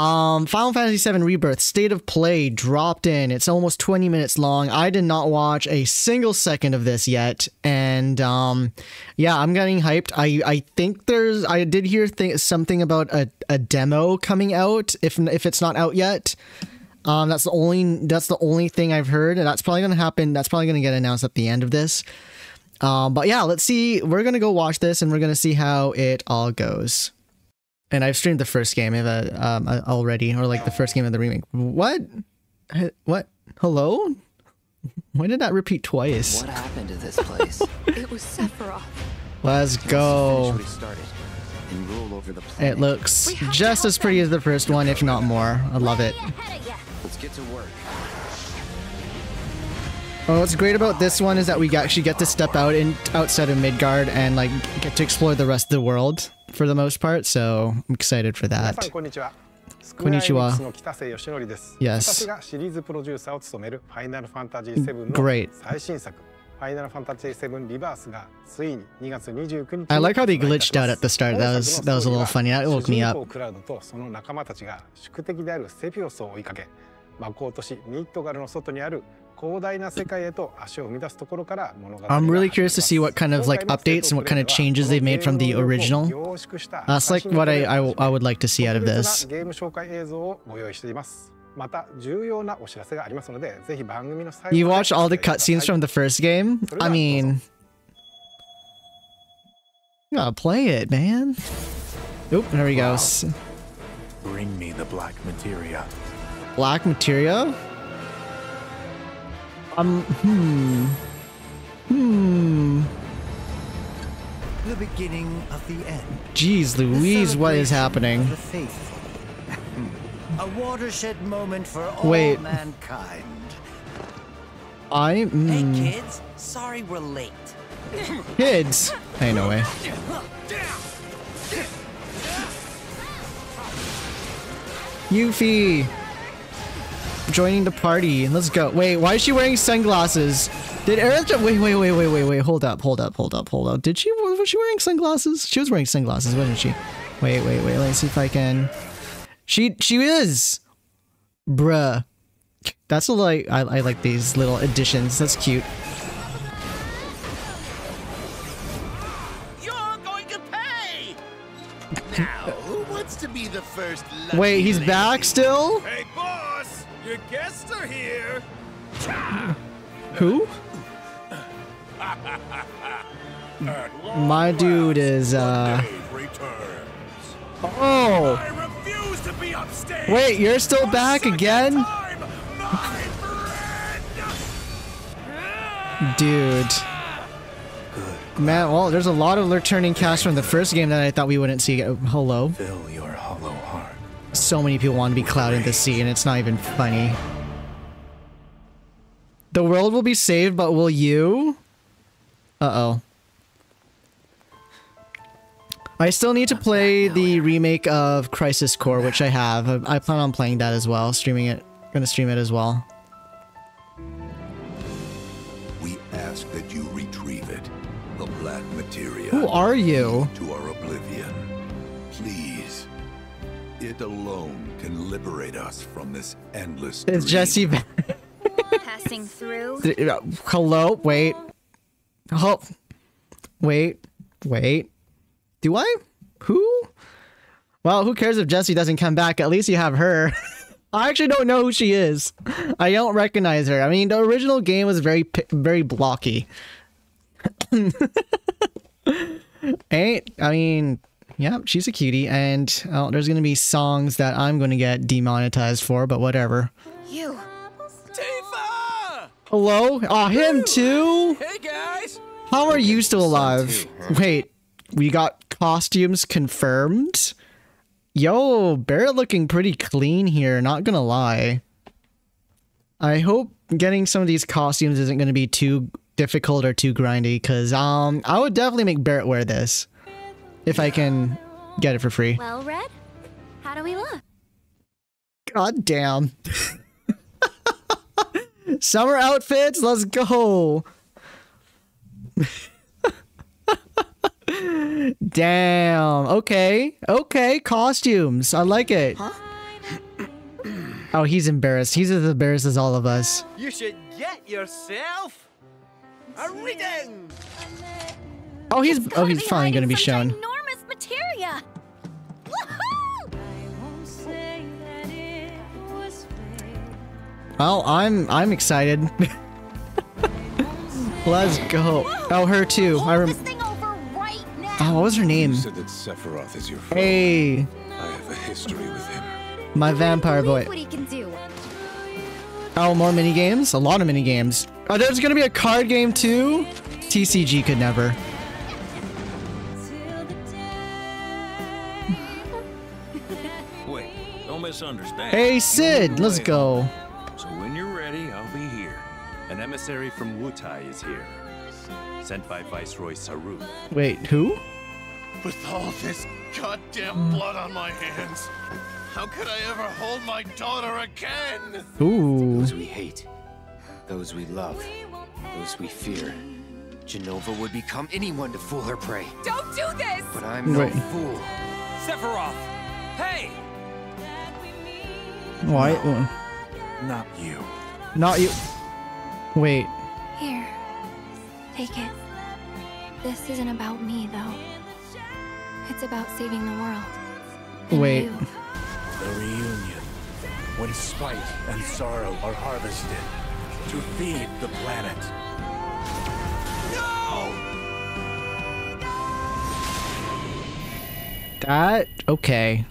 Um, Final Fantasy VII Rebirth State of Play dropped in. It's almost 20 minutes long. I did not watch a single second of this yet, and um, yeah, I'm getting hyped. I I think there's I did hear th- something about a, a demo coming out if if it's not out yet. Um, that's the only that's the only thing I've heard, and that's probably gonna happen. That's probably gonna get announced at the end of this. Um, but yeah, let's see. We're gonna go watch this, and we're gonna see how it all goes and I've streamed the first game uh, um, uh, already, or like the first game of the remake. What? What? Hello? Why did that repeat twice? What happened to this place? it was Sephiroth. Let's go. It looks just as pretty as the first one, if not more. I love it. Let's get to work. Well, what's great about this one is that we actually get to step out in outside of Midgar and like get to explore the rest of the world for the most part. So I'm excited for that. Konnichiwa. Yes. Great. I like how they glitched out at the start. That was that was a little funny. That woke me up. 魔法都市ニットガルの外にある I'm really curious to see what kind of like updates and what kind of changes they've made from the original. That's like what I, I, I would like to see out of this. You watched all the cutscenes from the first game? I mean... You gotta play it, man. Oop, there he goes. Bring me the black materia. Black materia? Um, hmm. Hmm. The beginning of the end. Jeez Louise, what is happening? A watershed moment for all Wait. mankind. I mm. Hey kids, sorry we're late. Kids? Hey, no way. Yuffie! Joining the party. And let's go. Wait, why is she wearing sunglasses? Did Aerith wait, wait, wait, wait, wait, wait, hold up, hold up, hold up, hold up. Did she, was she wearing sunglasses? She was wearing sunglasses, wasn't she? Wait, wait, wait, let me see if I can. She, she is. Bruh. That's a like, I, I like these little additions. That's cute. You're going to pay! Now, who wants to be the first Wait, he's back still? Hey, your guests are here. Who? My dude is uh Oh Wait, you're still back again? Dude. Man, well, there's a lot of returning cast from the first game that I thought we wouldn't see. Hello. So many people want to be Cloud in this sea, and it's not even funny. The world will be saved, but will you? Uh-oh. I still need to play the remake of Crisis Core, which I have. I plan on playing that as well, streaming it. Gonna stream it as well. We ask that you retrieve it. The black materia. Who are you? To It alone can liberate us from this endless. It's Jesse. Passing through. Uh, hello. Wait. Oh. Wait. Wait. Do I? Who? Well, who cares if Jesse doesn't come back? At least you have her. I actually don't know who she is. I don't recognize her. I mean, the original game was very, very blocky. Ain't, I mean, yeah, she's a cutie, and oh, there's gonna be songs that I'm gonna get demonetized for, but whatever. You. Tifa! Hello? Aw, oh, him too? Hey guys! How are you still alive? Wait, we got costumes confirmed? Yo, Barret looking pretty clean here, not gonna lie. I hope getting some of these costumes isn't gonna be too difficult or too grindy, because um, I would definitely make Barret wear this if I can get it for free. Well, Red, how do we look? God damn. Summer outfits, let's go. Damn. Okay. Okay. Costumes. I like it. Huh? Oh, he's embarrassed. He's as embarrassed as all of us. You should get yourself a reading. Oh, he's oh he's finally gonna be shown. Ginormous materia. Well, I'm I'm excited. Let's go. Oh, her too. I Hold rem- this thing over right. Oh, what was her name? You said that Sephiroth is your foe. Hey, I have a history with him. my vampire boy. What he can do. Oh, more mini games? A lot of mini games. Oh, there's gonna be a card game too. TCG could never. Don't misunderstand. Hey, Cid, let's go. So when you're ready, I'll be here. An emissary from Wutai is here. Sent by Viceroy Saru. Wait, who? With all this goddamn blood on my hands, how could I ever hold my daughter again? Ooh. Those we hate, those we love, those we fear. Jenova would become anyone to fool her prey. Don't do this! But I'm no Right. fool. Sephiroth. Hey. Why? Not you. Not you. Wait. Here. Take it. This isn't about me, though. It's about saving the world. And Wait. you. The reunion. When spite and sorrow are harvested to feed the planet. No! That okay.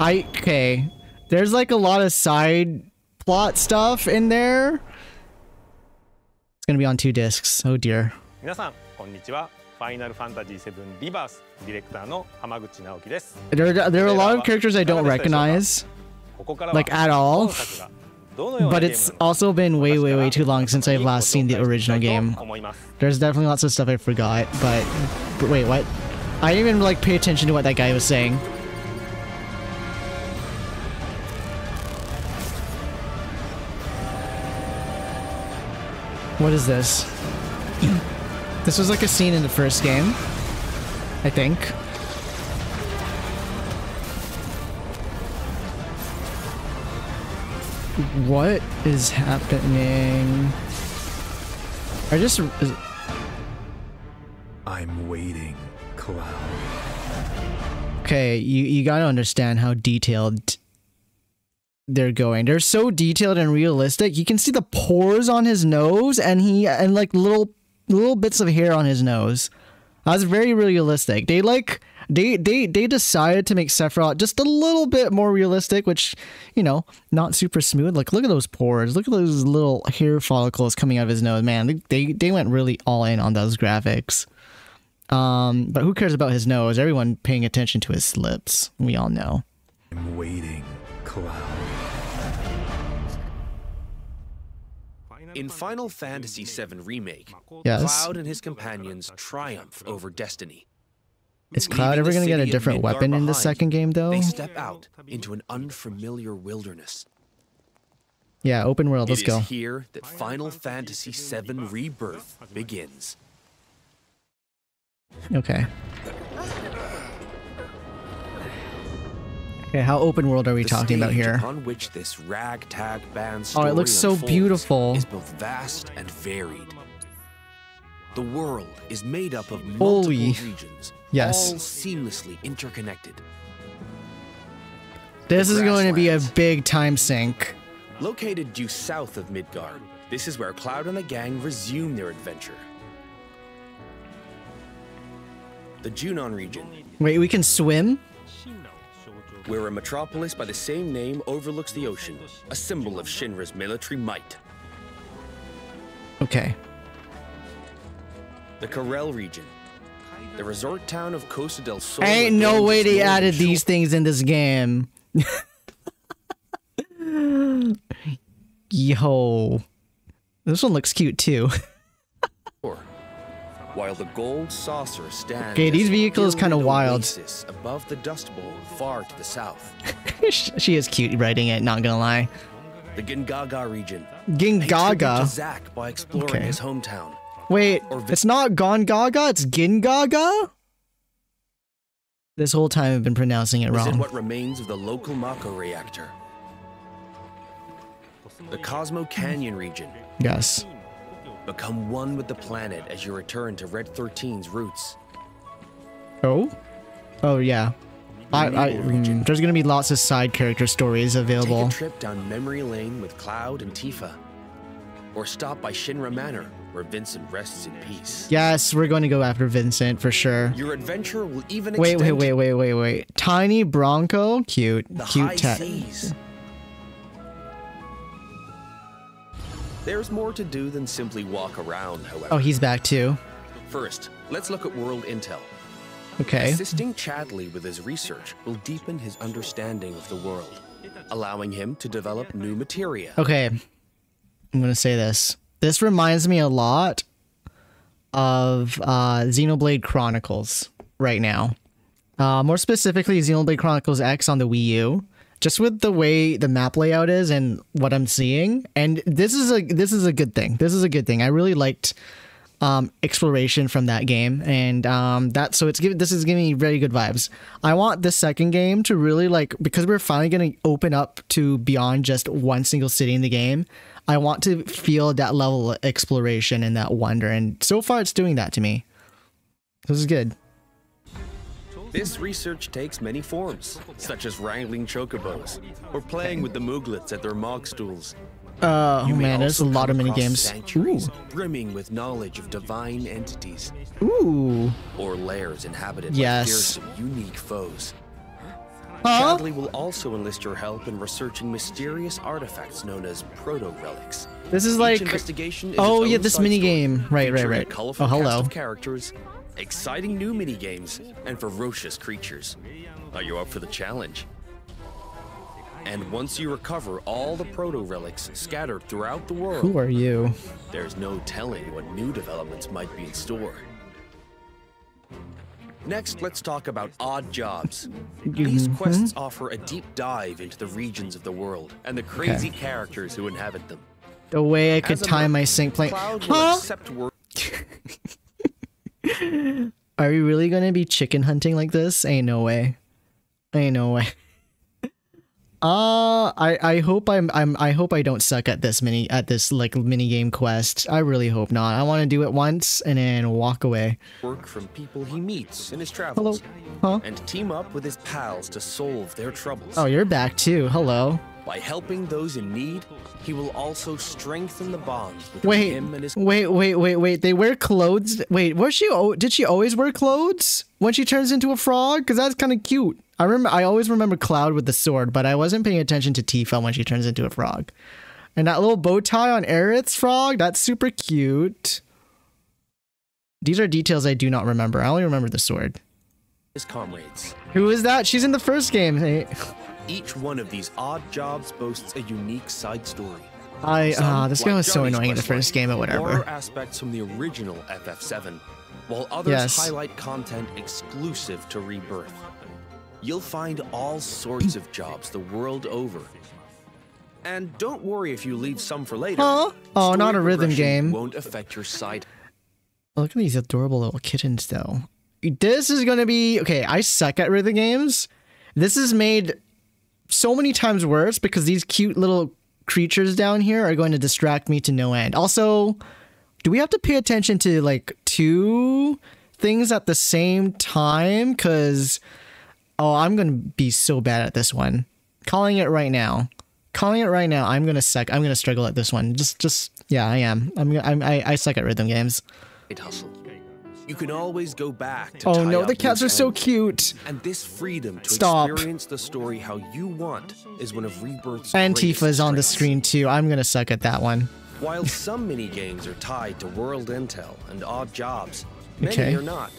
I okay. There's like a lot of side plot stuff in there. It's gonna be on two discs. Oh dear. 皆さんこんにちはファイナルファンタジー7リバースディレクターの浜口直樹です There, there are a lot of characters I don't recognize, ここからは like at all. 本作がどのような But ゲーム it's なのか also been way, way, way too long since I've ご last seen the 紹介した original いと game. 思います There's definitely lots of stuff I forgot, but, but wait, what? I didn't even like pay attention to what that guy was saying. What is this? this was like a scene in the first game, I think. What is happening? I just is- I'm waiting, Cloud. okay. You you gotta understand how detailed they're going. They're so detailed and realistic. You can see the pores on his nose, and he and like little little bits of hair on his nose. That's very realistic. They like they they they decided to make Sephiroth just a little bit more realistic, which you know, not super smooth. Like look at those pores, look at those little hair follicles coming out of his nose. Man, they they, they went really all in on those graphics. Um, but who cares about his nose? Everyone paying attention to his lips. We all know. I'm waiting, Cloud. In Final Fantasy VII Remake, Yes. Cloud and his companions triumph over destiny. Is Cloud ever gonna get a different Midgar weapon in the second game though? They step out into an unfamiliar wilderness. Yeah, open world. Let's It is go. here that Final Fantasy VII Rebirth begins. Okay. Okay, how open world are we The talking about here? Upon which this ragtag band Oh, it looks so beautiful. Is both vast and varied. The world is made up of multiple Holy. regions, Yes. all seamlessly interconnected. This is going to be a big time sink. Located due south of Midgar, this is where Cloud and the gang resume their adventure. The Junon region, Wait, we can swim? Where a metropolis by the same name overlooks the ocean, a symbol of Shinra's military might. Okay. The Corel region, the resort town of Costa del Sol. Ain't no way they added these things in this game. Yo. This one looks cute too. While the gold saucer stands. Okay, these vehicles kinda wild. Above the Dust Bowl, far to the south. she is cute writing it, not gonna lie. The Gingaga region. Gingaga. Zack by exploring Okay. his hometown. Wait, it's not Gon Gaga, it's Gin Gaga? This whole time I've been pronouncing it wrong. what remains of the local Mako reactor. the Cosmo Canyon region. Yes. Become one with the planet as you return to Red 13's roots. Oh? Oh, yeah. I, I, mm, there's gonna be lots of side character stories available. Take a trip down memory lane with Cloud and Tifa. Or stop by Shinra Manor, where Vincent rests in peace. Yes, we're going to go after Vincent for sure. Your adventure will even Wait, wait, extend wait, wait, wait, wait. Tiny Bronco? Cute. the Cute high tech. seas. There's more to do than simply walk around, however. Oh, he's back too. First, let's look at World Intel. Okay. Assisting Chadley with his research will deepen his understanding of the world, allowing him to develop new materia. Okay. I'm gonna say this. This reminds me a lot of uh, Xenoblade Chronicles right now. Uh, more specifically, Xenoblade Chronicles X on the Wii U. Just with the way the map layout is and what I'm seeing, and this is a this is a good thing. This is a good thing. I really liked um, exploration from that game, and um, that so it's giving this is giving me very good vibes. I want the second game to really like because we're finally going to open up to beyond just one single city in the game. I want to feel that level of exploration and that wonder, and so far it's doing that to me. This is good. This research takes many forms, such as wrangling chocobos or playing with the mooglets at their mog stools. Uh, oh man, there's a lot of mini games. Sanctuaries brimming with knowledge of divine entities, Ooh. or lairs inhabited Yes. by fearsome, unique foes. Huh? Chadley will also enlist your help in researching mysterious artifacts known as proto-relics. This is like investigation is oh yeah, this side mini game. Right, right, right. colorful Oh hello. of characters, exciting new mini games, and ferocious creatures. Are you up for the challenge? And once you recover all the proto-relics scattered throughout the world, Who are you? there's no telling what new developments might be in store. Next, let's talk about odd jobs. These Mhm. quests offer a deep dive into the regions of the world and the crazy characters who inhabit them. The way I could time my sync plane. Huh? Are we really gonna be chicken hunting like this? Ain't no way. Ain't no way. Uh, I I hope I'm I'm I hope I don't suck at this mini at this like mini game quest. I really hope not. I want to do it once and then walk away. work from people he meets in his travels. Huh? And team up with his pals to solve their troubles. Oh, you're back too. Hello. By helping those in need, he will also strengthen the bonds between Wait, him and his wait, wait, wait, wait. They wear clothes. Wait, was she? Did she always wear clothes when she turns into a frog? Because that's kind of cute. I remember. I always remember Cloud with the sword, but I wasn't paying attention to Tifa when she turns into a frog. And that little bow tie on Aerith's frog, that's super cute. These are details I do not remember. I only remember the sword. his comrades. Who is that? She's in the first game. Hey, Each one of these odd jobs boasts a unique side story. I ah, this guy was so annoying in the first game, but Borrow whatever. aspects from the original FF7, while others Yes. highlight content exclusive to Rebirth. You'll find all sorts of jobs the world over. And don't worry if you leave some for later. Huh? Oh, not a rhythm game. Won't affect your side. Look at these adorable little kittens, though. This is gonna be okay. I suck at rhythm games. This is made so many times worse because these cute little creatures down here are going to distract me to no end. Also, do we have to pay attention to like two things at the same time? Because oh, I'm gonna be so bad at this one. Calling it right now. Calling it right now. I'm gonna suck. I'm gonna struggle at this one. Just, just yeah, I am. I'm. I'm I, I suck at rhythm games. It hustle. You can always go back to Oh no, the cats are so cute. And this freedom to Stop. experience the story how you want is one of Rebirth's greatest on the screen too. I'm gonna suck at that one. While some mini games are tied to world intel and odd jobs, many Okay. are not.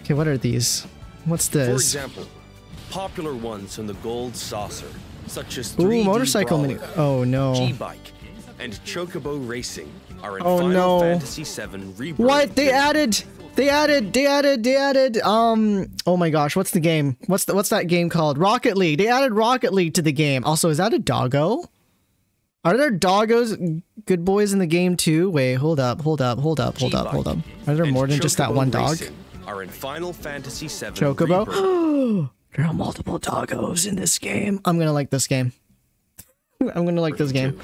Okay, what are these? What's this? For example, popular ones from the Gold Saucer, such as 3D motorcycle Brawler, mini. Oh no. G-Bike, and Chocobo Racing are in Oh, Final no. Fantasy VII Rebirth. What? They added they added they added they added um oh my gosh, what's the game? What's the what's that game called? Rocket League. They added Rocket League to the game. Also, is that a doggo? Are there doggos good boys in the game too? Wait, hold up, hold up, hold up, hold up, hold up. Are there more than just that one dog? Are in Final Fantasy VII Chocobo? There are multiple doggos in this game. I'm gonna like this game. I'm gonna like this game.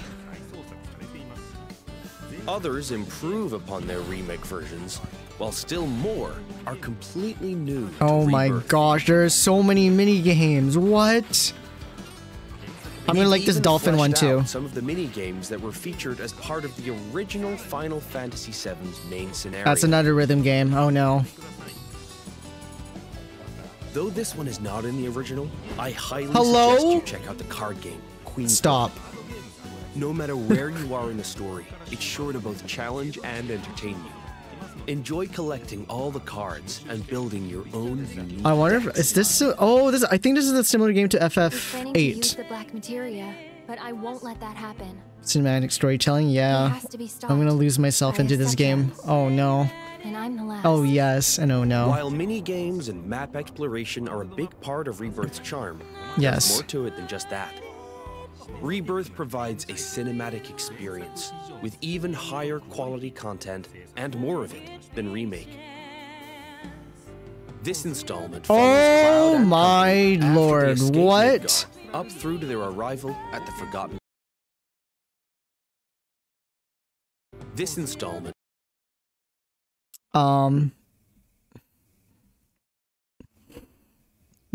Others improve upon their remake versions, while still more are completely new. to Oh my gosh, there are so many mini games. What? I'm gonna like this dolphin one too. Some of the mini games that were featured as part of the original Final Fantasy VII's main scenario. That's another rhythm game. Oh no. Though this one is not in the original, I highly Hello? suggest you check out the card game, Queen. Stop. No matter where you are in the story, it's sure to both challenge and entertain you. Enjoy collecting all the cards and building your own unique I wonder if is this so- oh this I think this is a similar game to We're planning to use FF8 the black materia, but I won't let that happen. cinematic storytelling. Yeah. to. I'm gonna lose myself by into this game. subject, Oh no. And I'm the last. Oh yes, and oh no. While mini games and map exploration are a big part of Rebirth's charm, Yes. there's more to it than just that. Rebirth provides a cinematic experience with even higher quality content and more of it than Remake. This installment follows Oh my company after they lord, what? Midgar, up through to their arrival at the Forgotten. This installment Um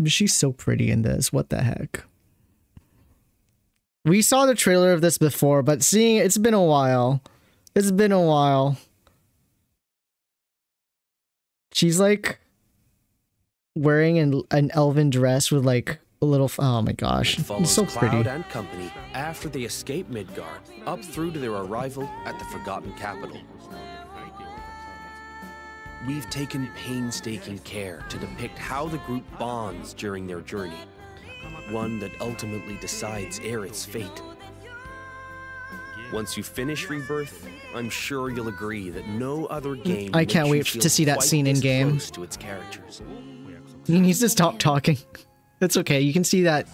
She's so pretty in this. What the heck? We saw the trailer of this before, but seeing it, it's been a while. It's been a while. She's like wearing an, an elven dress with like a little. Oh my gosh, it's so Cloud pretty. and company after they escape Midgar, up through to their arrival at the Forgotten Capital. We've taken painstaking care to depict how the group bonds during their journey, one that ultimately decides Aerith's fate. Once you finish Rebirth, I'm sure you'll agree that no other game. I can't wait to see that scene in game. To its characters. He needs to stop talking. It's okay. You can see that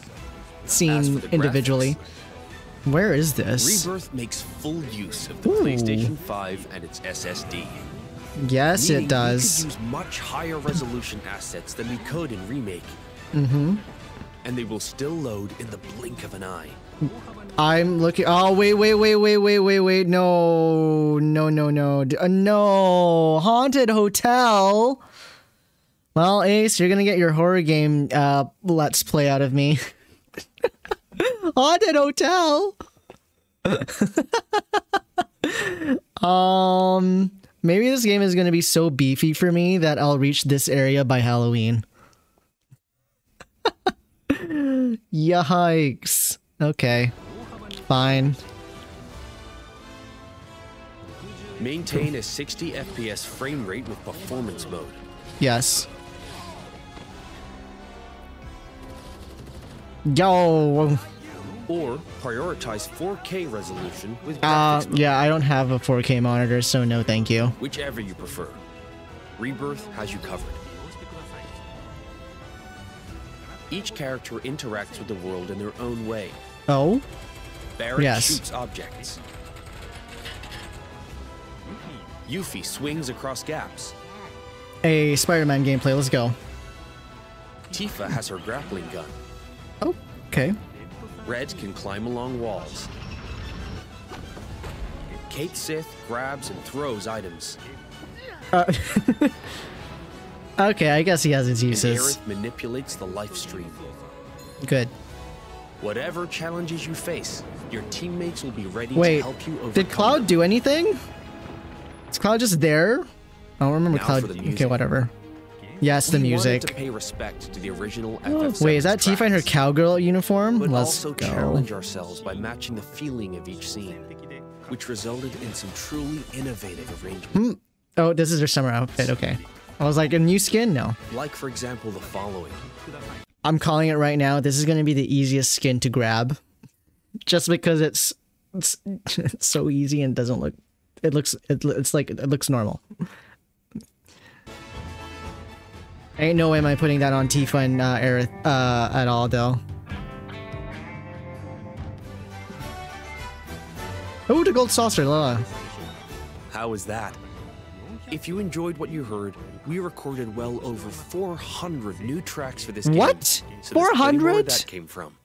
scene individually. Where is this? Rebirth makes full use of the Ooh. PlayStation 5 and its SSD. Yes, meaning it does. Use much higher resolution assets than we could in Remake, Mm-hmm. And they will still load in the blink of an eye. I'm looking. Oh wait, wait, wait, wait, wait, wait, wait. No, no, no, no, uh, no. Haunted hotel. Well, Ace, you're gonna get your horror game uh let's play out of me. Haunted hotel. um, maybe this game is gonna be so beefy for me that I'll reach this area by Halloween. Yikes. Okay. Fine. Maintain a 60 FPS frame rate with performance mode. Yes. Yo. Or prioritize 4K resolution with Uh, yeah, I don't have a 4K monitor, so no thank you. whichever you prefer. Rebirth has you covered. Each character interacts with the world in their own way. Oh? Barret Yes. shoots objects. Yuffie swings across gaps. A Spider-Man gameplay, let's go. Tifa has her grappling gun. Oh, okay. Red can climb along walls. Cait Sith grabs and throws items. Uh, okay, I guess he has his And uses. Aerith manipulates the life stream. Good. Whatever challenges you face, your teammates will be ready Wait, to help you overcome did Cloud them. do anything? Is Cloud just there? I don't remember Now Cloud. Okay, music. whatever. Yes, the We music. to pay respect to the original Oh, Wait, is that Tifa in her cowgirl uniform? But Let's also go. challenge ourselves by matching the feeling of each scene, which resulted in some truly innovative arrangements. Hmm. Oh, this is her summer outfit. Okay. I was like, a new skin? No. Like, for example, the following. I'm calling it right now. This is going to be the easiest skin to grab. Just because it's it's, it's so easy and doesn't look it looks it, it's like it looks normal. Ain't no way am I putting that on Tifa and uh, Aerith uh, at all though. Oh, the gold saucer. la. How was that? If you enjoyed what you heard, we recorded well over 400 new tracks for this game. What? So there's plenty more where 400? that came from.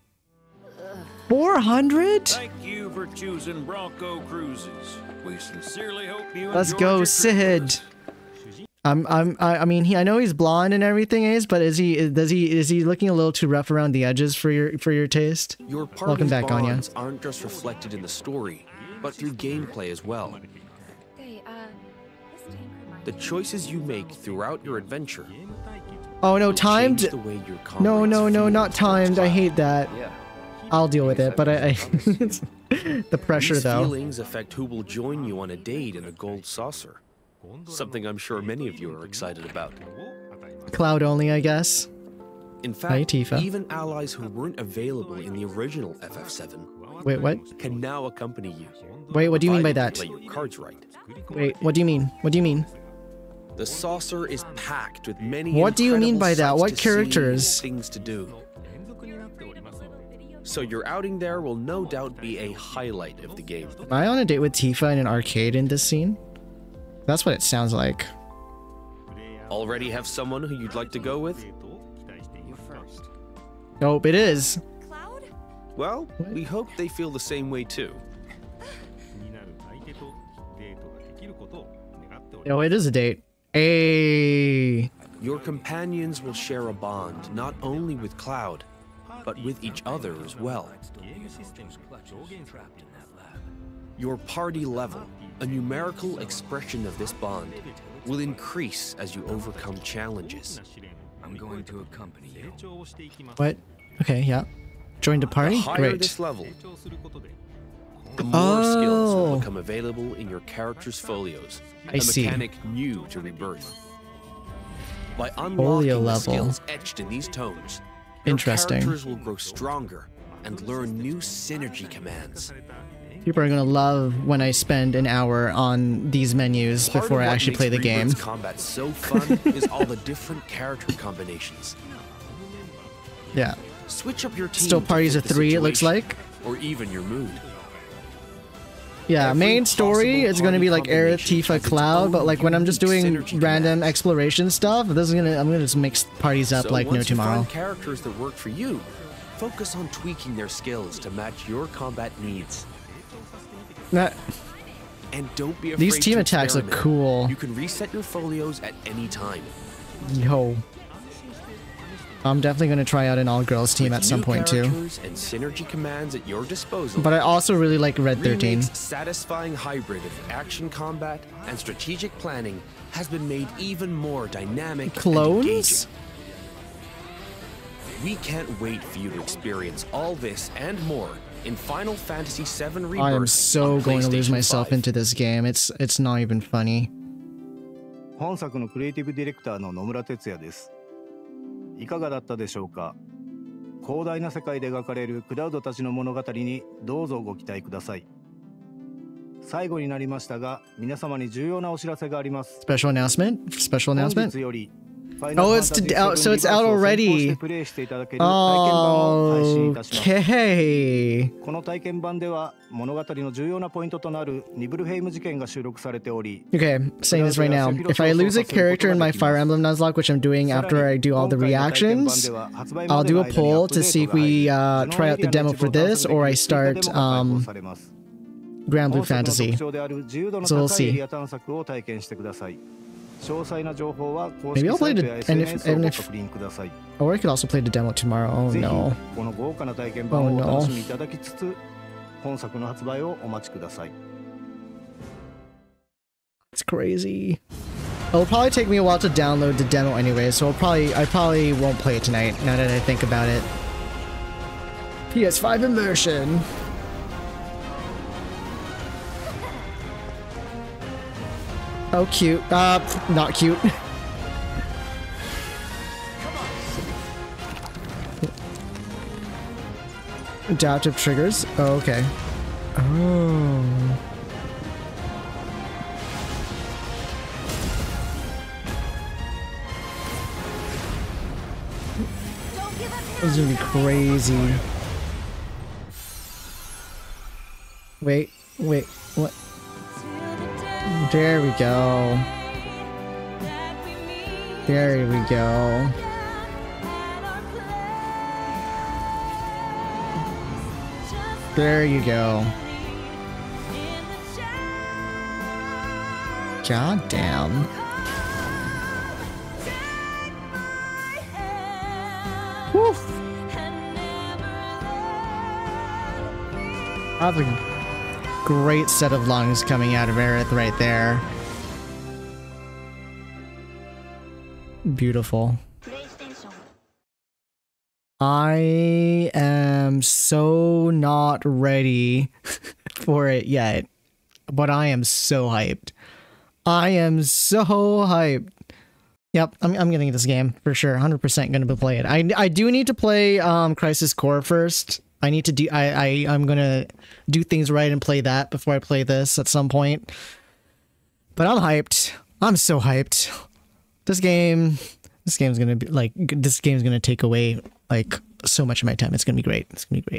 400? Thank you for for choosing Bronco Cruises. We sincerely hope you Let's go, your Cid. I'm, I'm, I I mean, he, I know he's blonde and everything is, but is he, does he, is he looking a little too rough around the edges for your, for your taste? Your Welcome back, Anya. aren't just reflected in the story, but through gameplay as well. The choices you make throughout your adventure Oh no, timed. the way your No, no, no, not timed. I hate that. Yeah. I'll deal with it, but I, I the pressure These though. feelings affect who will join you on a date in a gold saucer. Something I'm sure many of you are excited about. Cloud only, I guess. In Hi, fact, Tifa. even allies who weren't available in the original FF7 Wait, what? can now accompany you. Wait, what do you mean by that? you Play your cards right. Wait, what do you mean? What do you mean? The saucer is packed with many. What do you mean by that? What to see, characters? Things to do. So your outing there will no doubt be a highlight of the game. Am I on a date with Tifa in an arcade in this scene? That's what it sounds like. Already have someone who you'd like to go with? Nope, it is. Well, we hope they feel the same way too. No, it is a date. Hey. Your companions will share a bond not only with Cloud, but with each other as well. Your party level, a numerical expression of this bond, will increase as you overcome challenges. I'm going to accompany you. What? Okay, yeah. Joined a party? The higher Great. this level, the more skills will Oh. become available in your character's folios. I a see. mechanic new to Rebirth. By unlocking Folio level. skills etched in these tones, your Interesting. characters will grow stronger and learn new synergy commands. People are gonna love when I spend an hour on these menus Part before I actually play the game. Combat so fun is all the different character combinations. Yeah. Switch up your team. Still parties of three, it looks like. or even your mood. Yeah, Every main story possible is gonna be like party Aerith, Tifa, Cloud, but like when I'm just doing random commands. exploration stuff, this is gonna I'm gonna just mix parties up so like no once you tomorrow. find characters that work for you, focus on tweaking their skills to match your combat needs. Nah, And don't be afraid These team to attacks look experiment. cool. You can reset your folios at any time. Yo. I'm definitely gonna try out an all-girls team With at some new point too. characters And synergy commands at your disposal. But I also really like Red 13. Remake's satisfying hybrid of action combat and strategic planning has been made even more dynamic and Clones? engaging. We can't wait for you to experience all this and more in Final Fantasy VII Rebirth. I am so on going to lose PlayStation myself 5. into this game. It's it's not even funny. 本作のクリエイティブディレクターの野村哲也です いかがだったでしょうか？広大な世界で描かれるクラウドたちの物語にどうぞご期待ください最後になりましたが皆様に重要なお知らせがあります Special announcement? Special 本 announcement? 日より Oh, it's to, out, so it's out already. Okay. Okay. saying this right now. If I lose a character in my Fire Emblem Nuzlocke, which I'm doing after I do all the reactions, I'll do a poll to see if we uh, try out the demo for this or I start. Um, Granblue Fantasy. So we'll see. リア探索を体験してください詳細な情報は公 Maybe 式 I'll サ play イト the や and if SNS を and ご if 確認ください or I could also play the demo tomorrow. Oh ぜひ no. この豪華な体験版 Oh をお no. 楽しみいただきつつ本作の発売をお待ちください It's crazy. It'll probably take me a while to download the demo anyway, so I'll probably I probably won't play it tonight now that I think about it. PS5 immersion. Oh, cute. Uh, not cute. Adaptive triggers. Oh, okay. Oh. This is gonna be crazy. Wait, wait? There we go. There we go. There you go. God damn. Woof. That's a great set of lungs coming out of Aerith right there. Beautiful. I am so not ready for it yet, but I am so hyped. I am so hyped. Yep, I'm, I'm getting this game for sure. 100% going to be play it. I, I do need to play um, Crisis Core first. I need to do. I, I I'm gonna do things right and play that before I play this at some point. But I'm hyped. I'm so hyped. This game, this game's gonna be like this game's gonna take away like so much of my time. It's gonna be great. It's gonna be great.